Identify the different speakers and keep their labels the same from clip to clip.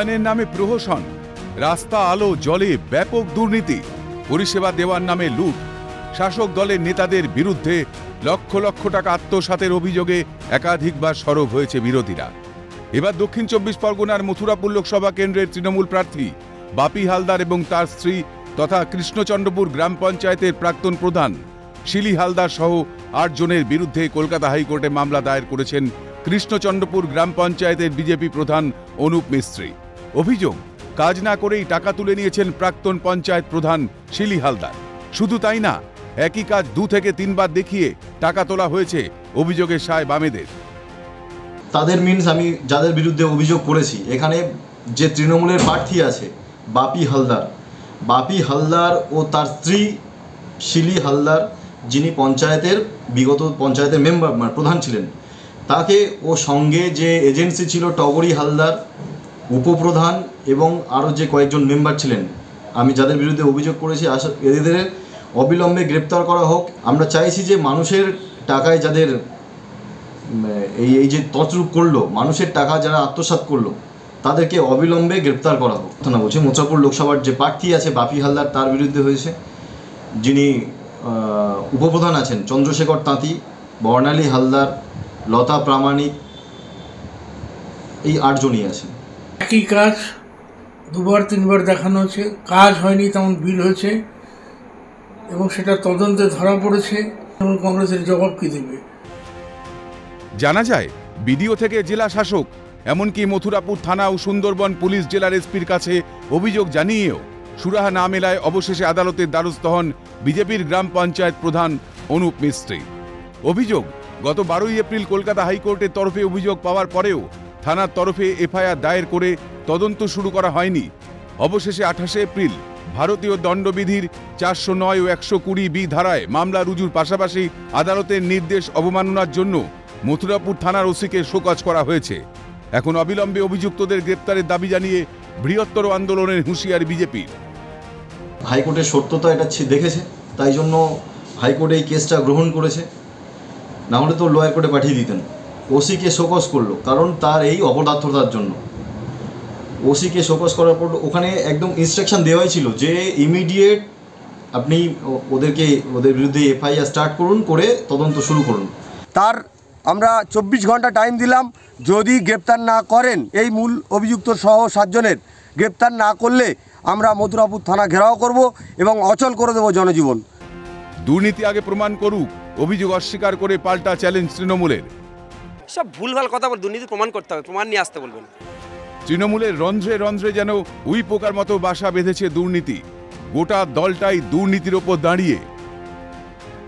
Speaker 1: উন্নয়নের নামে প্রহসন, রাস্তা, আলো, জলে ব্যাপক দুর্নীতি, পরিষেবা দেওয়ার নামে লুট, শাসক দলের নেতাদের বিরুদ্ধে লক্ষ লক্ষ টাকা আত্মসাতের অভিযোগে একাধিকবার সরব হয়েছে বিরোধীরা। এবার দক্ষিণ চব্বিশ পরগনার মথুরাপুর লোকসভা কেন্দ্রের তৃণমূল প্রার্থী বাপি হালদার এবং তার স্ত্রী তথা কৃষ্ণচন্দ্রপুর গ্রাম পঞ্চায়েতের প্রাক্তন প্রধান শিলি হালদার সহ আট জনের বিরুদ্ধে কলকাতা হাইকোর্টে মামলা দায়ের করেছেন কৃষ্ণচন্দ্রপুর গ্রাম পঞ্চায়েতের বিজেপি প্রধান অনুপ মিস্ত্রি। অভিযোগ, কাজ না করেই টাকা তুলে নিয়েছেন প্রাক্তন পঞ্চায়েত প্রধান শিলি হালদার। শুধু তাই না, একই কাজ দু থেকে তিনবার দেখিয়ে টাকা তোলা হয়েছে অভিযোগের সায় বামেদের।
Speaker 2: তাদের মিনস আমি যাদের বিরুদ্ধে অভিযোগ করেছি, এখানে যে তৃণমূলের প্রার্থী আছে, বাপি হালদার বাপি হালদার ও তার স্ত্রী শিলি হালদার, যিনি পঞ্চায়েতের, বিগত পঞ্চায়েতের মেম্বার মানে প্রধান ছিলেন, তাকে ও সঙ্গে যে এজেন্সি ছিল টগরি হালদার উপপ্রধান এবং আরও যে কয়েকজন মেম্বার ছিলেন, আমি যাদের বিরুদ্ধে অভিযোগ করেছি, আশা এদের অবিলম্বে গ্রেপ্তার করা হোক। আমরা চাইছি যে মানুষের টাকায় যাদের এই এই যে তছরূপ করল, মানুষের টাকা যারা আত্মসাৎ করল, তাদেরকে অবিলম্বে গ্রেপ্তার করা হোক। না বলছি মোচাপুর লোকসভার যে প্রার্থী আছে, বাপি হালদার, তার বিরুদ্ধে হয়েছে। যিনি উপপ্রধান আছেন, চন্দ্রশেখর তাঁতি, বর্ণালী হালদার, লতা প্রামাণিক, এই আটজনই আছেন।
Speaker 3: একই কাজ, দুবার, তিনবার দেখানো হয়েছে কাজ হয়নি, তেমন বিল হয়েছে এবং সেটা তদন্তে ধরা পড়েছে। এবং কংগ্রেসের জবাব কি দেবে?
Speaker 1: জানা যায়, বিডিও থেকে জেলা শাসক, এমনকি মথুরাপুর থানা ও সুন্দরবন পুলিশ জেলার এসপির কাছে অভিযোগ জানিয়েও সুরাহা না মেলায় অবশেষে আদালতের দ্বারস্থ হন বিজেপির গ্রাম পঞ্চায়েত প্রধান অনুপ মিস্ত্রি। অভিযোগ, গত বারোই এপ্রিল কলকাতা হাইকোর্টের তরফে অভিযোগ পাওয়ার পরেও থানার তরফে এফআইআর দায়ের করে তদন্ত শুরু করা হয়নি। অবশেষে আঠাশে এপ্রিল ভারতীয় দণ্ডবিধির চারশো নয় ও একশো কুড়ি বি ধারায় মামলা রুজুর পাশাপাশি আদালতের নির্দেশ অবমাননার জন্য মথুরাপুর থানার ওসিকে শোকজ করা হয়েছে। এখন অবিলম্বে অভিযুক্তদের গ্রেপ্তারের দাবি জানিয়ে বৃহত্তর আন্দোলনের হুঁশিয়ার বিজেপির।
Speaker 2: হাইকোর্টের সত্যতা এটা দেখেছে, তাই জন্য হাইকোর্ট এই কেসটা গ্রহণ করেছে। না হলে তো লোয়ার কোর্টে পাঠিয়ে দিতেন। ওসিকে শোকস করল কারণ তার এই অপদার্থতার জন্য। ওসিকে শোকস করার পর ওখানে একদম ইনস্ট্রাকশন দেওয়াই ছিল যে ইমিডিয়েট আপনি ওদেরকে ওদের বিরুদ্ধে এফআইআর স্টার্ট করুন করে তদন্ত শুরু করুন।
Speaker 4: তার আমরা চব্বিশ ঘণ্টা টাইম দিলাম যদি গ্রেপ্তার না করেন এই মূল অভিযুক্ত সহ সাতজনের গ্রেপ্তার না করলে আমরা মথুরাপুর থানা ঘেরাও করব এবং অচল করে দেব জনজীবন।
Speaker 1: দুর্নীতি আগে প্রমাণ করুক অভিযোগ অস্বীকার করে পাল্টা চ্যালেঞ্জ তৃণমূলের।
Speaker 5: সব ভুলভাল কথা বল, দুর্নীতি প্রমাণ করতে হবে, প্রমাণ নিয়ে আসতে বলবেন।
Speaker 1: তৃণমূলের রন্ধ্রে রন্ধ্রে যেন উই পোকার মতো বাসা বেঁধেছে দুর্নীতি। গোটা দলটাই দুর্নীতির ওপর দাঁড়িয়ে।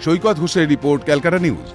Speaker 1: Saikat Hossain report, Calcutta news.